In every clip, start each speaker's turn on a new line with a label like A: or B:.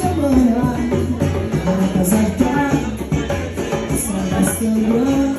A: semana, na casa tá, sai gastando ano,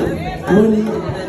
A: Tony.